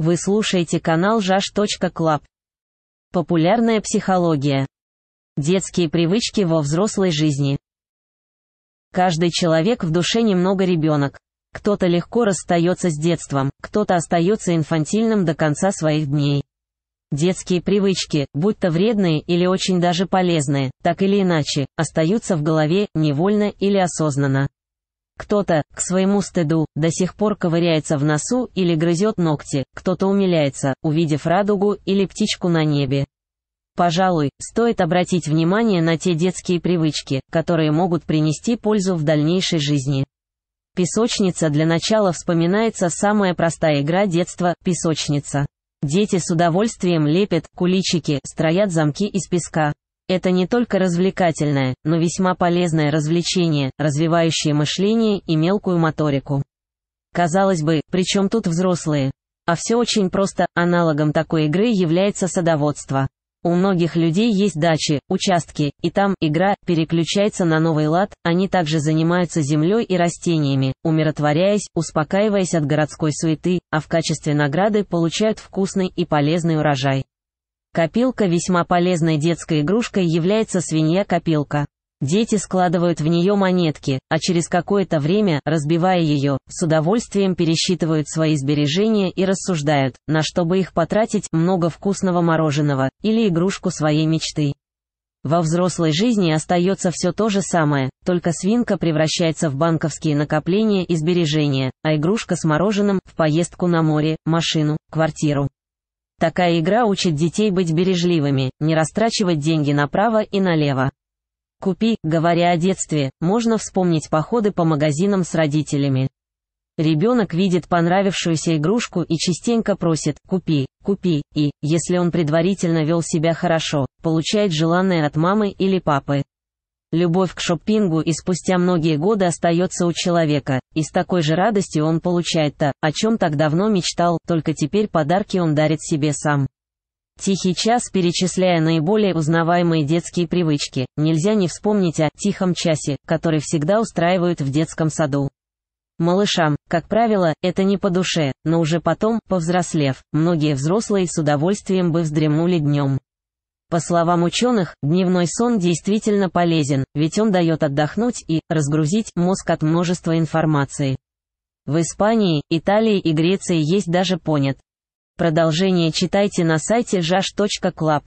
Вы слушаете канал jash.club. Популярная психология. Детские привычки во взрослой жизни. Каждый человек в душе немного ребенок. Кто-то легко расстается с детством, кто-то остается инфантильным до конца своих дней. Детские привычки, будь то вредные или очень даже полезные, так или иначе, остаются в голове, невольно или осознанно. Кто-то, к своему стыду, до сих пор ковыряется в носу или грызет ногти, кто-то умиляется, увидев радугу или птичку на небе. Пожалуй, стоит обратить внимание на те детские привычки, которые могут принести пользу в дальнейшей жизни. Песочница для начала вспоминается самая простая игра детства – песочница. Дети с удовольствием лепят куличики, строят замки из песка, это не только развлекательное, но весьма полезное развлечение, развивающее мышление и мелкую моторику. Казалось бы, при чем тут взрослые? А все очень просто, аналогом такой игры является садоводство. У многих людей есть дачи, участки, и там игра переключается на новый лад, они также занимаются землей и растениями, умиротворяясь, успокаиваясь от городской суеты, а в качестве награды получают вкусный и полезный урожай. Копилка весьма полезной детской игрушкой является свинья-копилка. Дети складывают в нее монетки, а через какое-то время, разбивая ее, с удовольствием пересчитывают свои сбережения и рассуждают, на что бы их потратить много вкусного мороженого, или игрушку своей мечты. Во взрослой жизни остается все то же самое, только свинка превращается в банковские накопления и сбережения, а игрушка с мороженым – в поездку на море, машину, квартиру. Такая игра учит детей быть бережливыми, не растрачивать деньги направо и налево. Купи, говоря о детстве, можно вспомнить походы по магазинам с родителями. Ребенок видит понравившуюся игрушку и частенько просит «купи, купи», и, если он предварительно вел себя хорошо, получает желанное от мамы или папы. Любовь к шоппингу и спустя многие годы остается у человека, и с такой же радостью он получает то, о чем так давно мечтал, только теперь подарки он дарит себе сам. Тихий час, перечисляя наиболее узнаваемые детские привычки, нельзя не вспомнить о «тихом часе», который всегда устраивают в детском саду. Малышам, как правило, это не по душе, но уже потом, повзрослев, многие взрослые с удовольствием бы вздремнули днем. По словам ученых, дневной сон действительно полезен, ведь он дает отдохнуть и разгрузить мозг от множества информации. В Испании, Италии и Греции есть даже понят. Продолжение читайте на сайте jash.club.